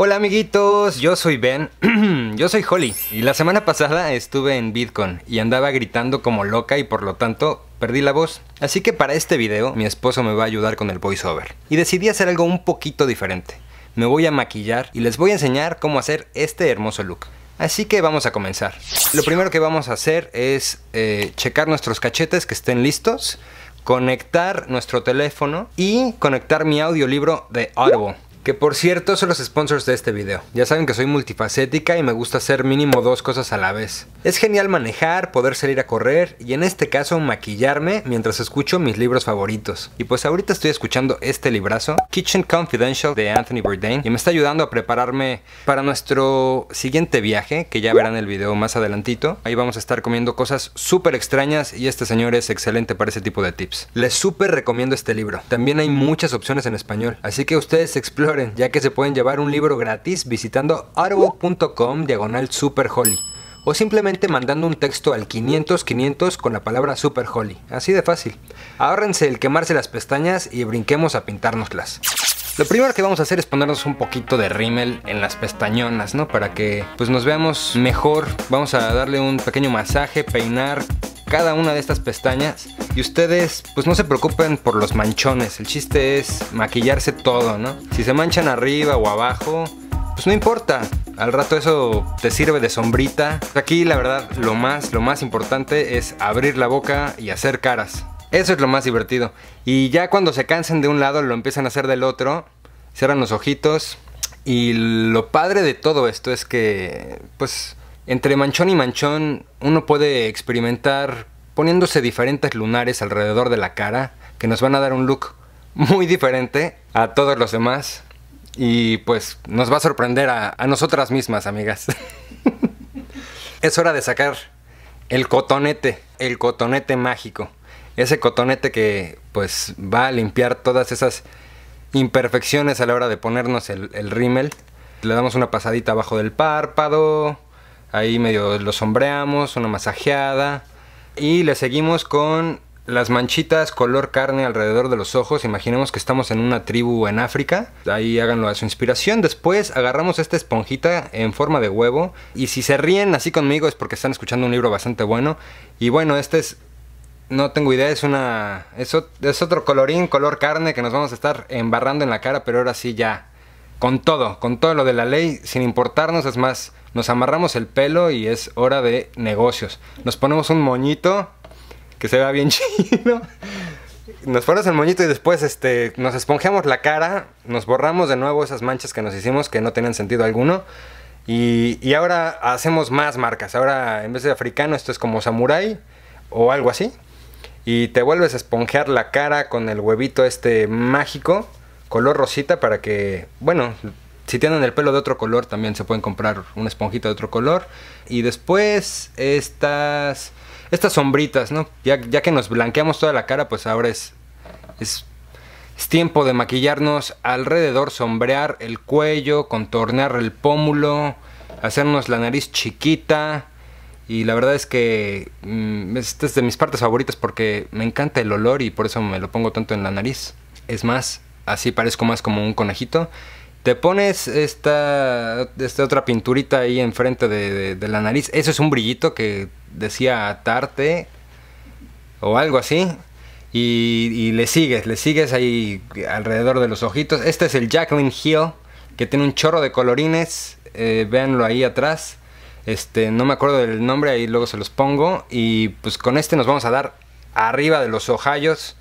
Hola amiguitos, yo soy Ben, yo soy Holly y la semana pasada estuve en VidCon y andaba gritando como loca y por lo tanto perdí la voz. Así que para este video mi esposo me va a ayudar con el voiceover y decidí hacer algo un poquito diferente. Me voy a maquillar y les voy a enseñar cómo hacer este hermoso look. Así que vamos a comenzar. Lo primero que vamos a hacer es eh, checar nuestros cachetes que estén listos, conectar nuestro teléfono y conectar mi audiolibro de Audible. Que por cierto son los sponsors de este video. Ya saben que soy multifacética y me gusta hacer mínimo dos cosas a la vez. Es genial manejar, poder salir a correr y en este caso maquillarme mientras escucho mis libros favoritos. Y pues ahorita estoy escuchando este librazo, Kitchen Confidential de Anthony Bourdain, y me está ayudando a prepararme para nuestro siguiente viaje, que ya verán el video más adelantito. Ahí vamos a estar comiendo cosas súper extrañas y este señor es excelente para ese tipo de tips. Les súper recomiendo este libro. También hay muchas opciones en español, así que ustedes exploren ya que se pueden llevar un libro gratis visitando audible.com diagonal super o simplemente mandando un texto al 500 500 con la palabra super holly. Así de fácil. Ahórrense el quemarse las pestañas y brinquemos a pintárnoslas. Lo primero que vamos a hacer es ponernos un poquito de rímel en las pestañonas, ¿no? Para que pues nos veamos mejor. Vamos a darle un pequeño masaje, peinar cada una de estas pestañas y ustedes pues no se preocupen por los manchones, el chiste es maquillarse todo, ¿no? Si se manchan arriba o abajo, pues no importa, al rato eso te sirve de sombrita. Aquí la verdad lo más, lo más importante es abrir la boca y hacer caras. Eso es lo más divertido. Y ya cuando se cansen de un lado lo empiezan a hacer del otro, cierran los ojitos. Y lo padre de todo esto es que pues entre manchón y manchón uno puede experimentar poniéndose diferentes lunares alrededor de la cara que nos van a dar un look muy diferente a todos los demás y pues nos va a sorprender a, nosotras mismas, amigas. es hora de sacar el cotonete, el cotonete mágico. Ese cotonete que pues va a limpiar todas esas imperfecciones a la hora de ponernos el, el rímel. Le damos una pasadita abajo del párpado, Ahí medio lo sombreamos, una masajeada. Y le seguimos con las manchitas color carne alrededor de los ojos. Imaginemos que estamos en una tribu en África. Ahí háganlo a su inspiración. Después agarramos esta esponjita en forma de huevo. Y si se ríen así conmigo es porque están escuchando un libro bastante bueno. Y bueno, este es... No tengo idea, es una... Es, es otro colorín, color carne que nos vamos a estar embarrando en la cara. Pero ahora sí ya... Con todo, con todo lo de la ley, sin importarnos, es más nos amarramos el pelo y es hora de negocios. Nos ponemos un moñito que se vea bien chido. Nos ponemos el moñito y después este, nos esponjeamos la cara, nos borramos de nuevo esas manchas que nos hicimos que no tenían sentido alguno. Y, y ahora hacemos más marcas. Ahora en vez de africano esto es como samurai o algo así. Y te vuelves a esponjear la cara con el huevito este mágico, color rosita para que, bueno, si tienen el pelo de otro color, también se pueden comprar una esponjita de otro color. Y después estas, estas sombritas, ¿no? Ya, ya que nos blanqueamos toda la cara, pues ahora es, es, tiempo de maquillarnos alrededor, sombrear el cuello, contornear el pómulo, hacernos la nariz chiquita. Y la verdad es que mmm, esta es de mis partes favoritas porque me encanta el olor y por eso me lo pongo tanto en la nariz. Es más, así parezco más como un conejito. Te pones esta, esta otra pinturita ahí enfrente de, la nariz. Eso es un brillito que decía Tarte o algo así. Y, y, le sigues, le sigues ahí alrededor de los ojitos. Este es el Jacqueline Hill, que tiene un chorro de colorines. Eh, véanlo ahí atrás. Este, no me acuerdo del nombre, ahí luego se los pongo. Y pues con este nos vamos a dar arriba de los ojayos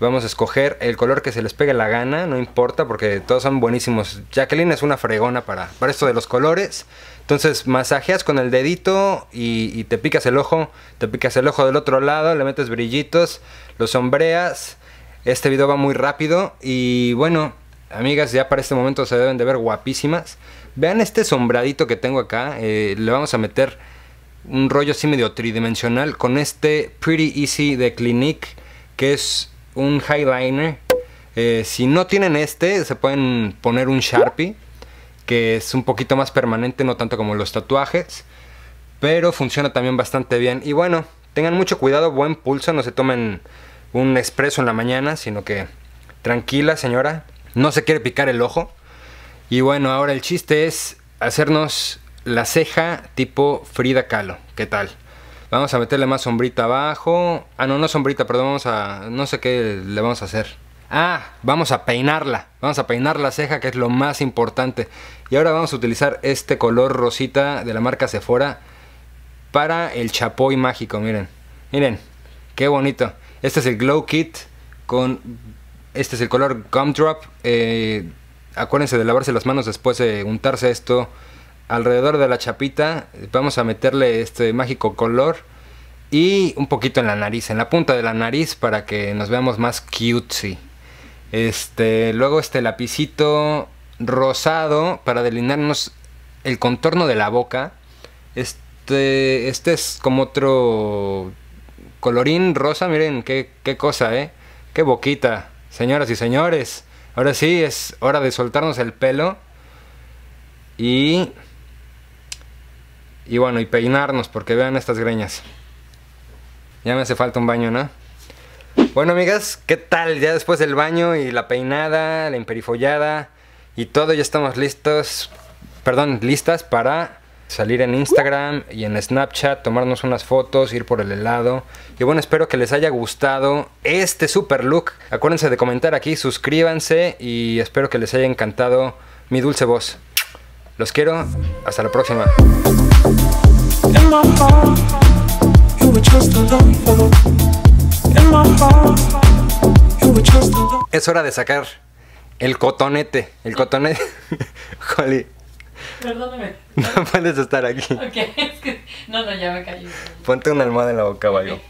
Vamos a escoger el color que se les pegue la gana, no importa porque todos son buenísimos. Jacqueline es una fregona para, para esto de los colores. Entonces masajeas con el dedito y, te picas el ojo, te picas el ojo del otro lado, le metes brillitos, lo sombreas. Este video va muy rápido y bueno, amigas, ya para este momento se deben de ver guapísimas. Vean este sombradito que tengo acá, eh, le vamos a meter un rollo así medio tridimensional con este Pretty Easy de Clinique, que es un highliner. Eh, si no tienen este, se pueden poner un Sharpie, que es un poquito más permanente, no tanto como los tatuajes, pero funciona también bastante bien. Y bueno, tengan mucho cuidado, buen pulso, no se tomen un expreso en la mañana, sino que tranquila señora, no se quiere picar el ojo. Y bueno, ahora el chiste es hacernos la ceja tipo Frida Kahlo. ¿Qué tal? Vamos a meterle más sombrita abajo. Ah, no, no sombrita, perdón, vamos a... No sé qué le vamos a hacer. Ah, vamos a peinarla. Vamos a peinar la ceja, que es lo más importante. Y ahora vamos a utilizar este color rosita de la marca Sephora para el chapoy mágico, miren. Miren, qué bonito. Este es el Glow Kit con... Este es el color Gumdrop. Eh, acuérdense de lavarse las manos después de untarse esto alrededor de la chapita. Vamos a meterle este mágico color y un poquito en la nariz, en la punta de la nariz para que nos veamos más cutesy. Este, luego este lapicito rosado para delinearnos el contorno de la boca. Este, este es como otro colorín rosa, miren qué, qué cosa, eh. Qué boquita, señoras y señores. Ahora sí, es hora de soltarnos el pelo. Y... Y bueno, y peinarnos, porque vean estas greñas. Ya me hace falta un baño, ¿no? Bueno, amigas, ¿qué tal? Ya después del baño y la peinada, la imperifollada y todo, ya estamos listos, perdón, listas para salir en Instagram y en Snapchat, tomarnos unas fotos, ir por el helado. Y bueno, espero que les haya gustado este super look. Acuérdense de comentar aquí, suscríbanse y espero que les haya encantado mi dulce voz. Los quiero, hasta la próxima. Es hora de sacar el cotonete, el cotonete. Jolly. Perdóname. No puedes estar aquí. Ok, es que. No, no, ya me cayó. Ponte una almohada en la boca o algo.